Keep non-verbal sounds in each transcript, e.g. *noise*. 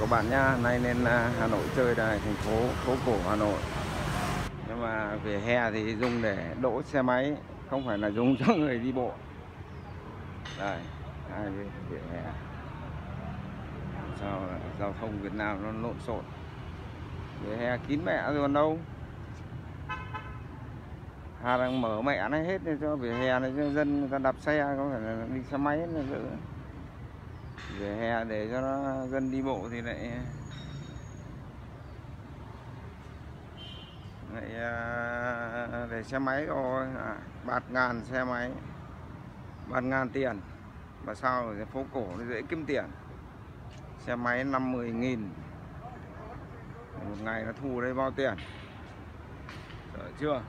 các bạn nha Nay lên à, Hà Nội chơi đây, thành phố phố cổ Hà Nội. Nhưng mà về hè thì dùng để đỗ xe máy, Không phải là dùng *laughs* cho người đi bộ. Đây, hai bên vỉa hè. Sao giao thông Việt Nam nó lộn xộn. Vỉa hè kín mẹ rồi còn đâu. Hà đang mở mẹ nó hết cho vỉa hè này cho dân, người ta đạp xe, có phải là đi xe máy nữa vỉa hè để cho nó dân đi bộ thì lại lại à, để xe máy rồi à, bạt ngàn xe máy bạt ngàn tiền. Mà sao ở phố cổ nó dễ kiếm tiền? Xe máy năm mười nghìn. Một ngày nó thu đây bao tiền? Sợ chưa?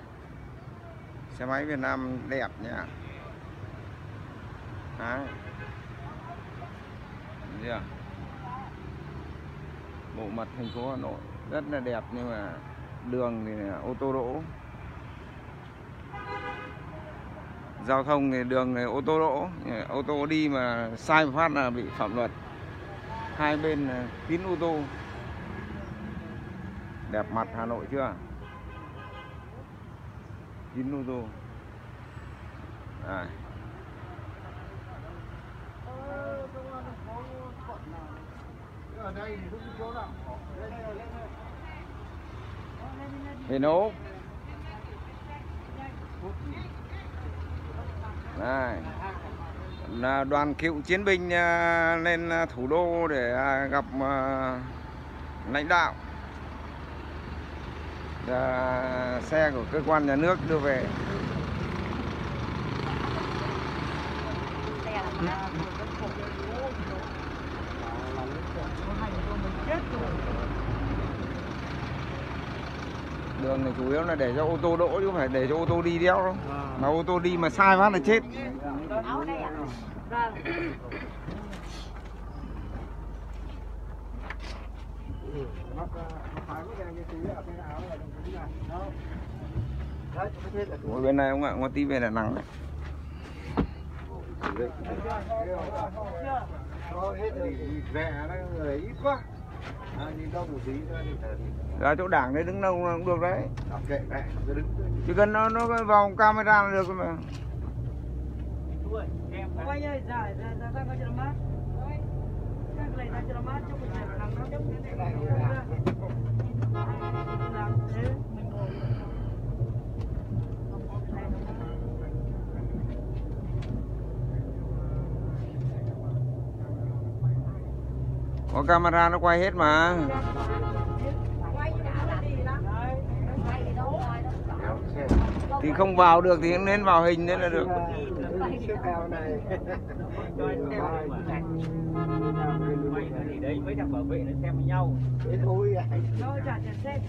Xe máy Việt Nam đẹp nha. Đấy. Thấy chưa? À? bộ mặt thành phố Hà Nội, rất là đẹp nhưng mà đường thì là ô tô đỗ. Giao thông thì đường này ô tô đỗ ô tô đi mà sai một phát là bị phạm luật. Hai bên là kín ô tô. Đẹp mặt Hà Nội chưa? Kín ô tô. À. Thì nấu Đây là đoàn cựu chiến binh à, lên thủ đô để à, gặp à, lãnh đạo. Và xe của cơ quan nhà nước đưa về đường này chủ yếu là để cho ô tô đỗ chứ không phải để cho ô tô đi đéo đâu. Mà ô tô đi mà sai phát là chết. Ủa, bên này ông ạ, có tí về là nắng đấy. Là chỗ đảng đấy đứng đâu cũng được đấy. Chỉ cần nó nó vào camera là được mà. Hãy subscribe cho kênh Ghiền Mì Gõ Để không bỏ lỡ những video hấp dẫn nó giống như thế này. Làm thế mình ngồi có camera nó quay hết mà thì không vào được thì nên vào hình nên là được thì đấy mấy thằng bảo vệ nó xem với nhau Thôi chả chả xem.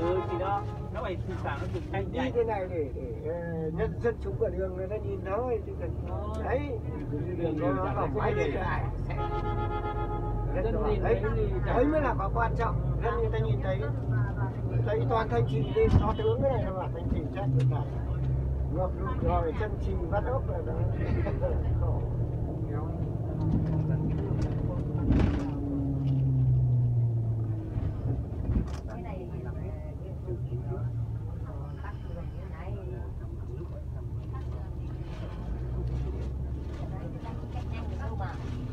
ừ thì đó nó phải sự sản nó dùng tranh đi thế này để để ờ, nhân dân chúng ở đường người ta nhìn chứ cần đấy đường nó vào máy để lại dân nhìn đấy. đấy mới là có quan trọng. Dân người ta nhìn thấy. Thấy toàn thanh trì lên phó tướng cái này là thanh trì chết được cả ngập lụt rồi chân trì bắt ốc là nó *laughs* rất là khổ chọc qua đấy đi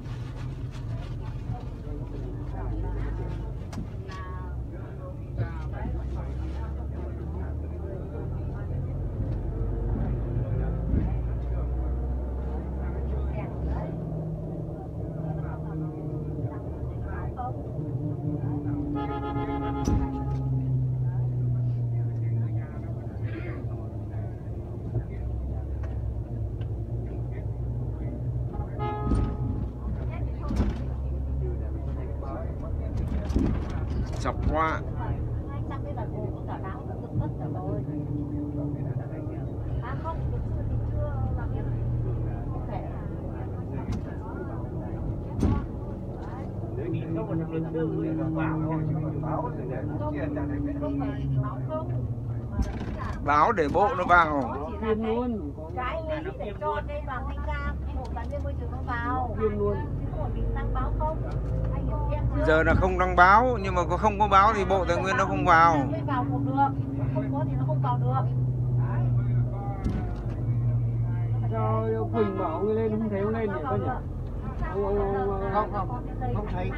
có một thằng luật sư thì nó vào thôi báo để bộ nó vào. Cái lấy để cho cái đoàn thanh tra, bộ tài nguyên môi trường nó vào. luôn Bây giờ là không đăng báo nhưng mà có không có báo thì bộ tài nguyên nó không vào cho Quỳnh bảo người lên không thấy ông lên nhỉ có nhỉ không không không thấy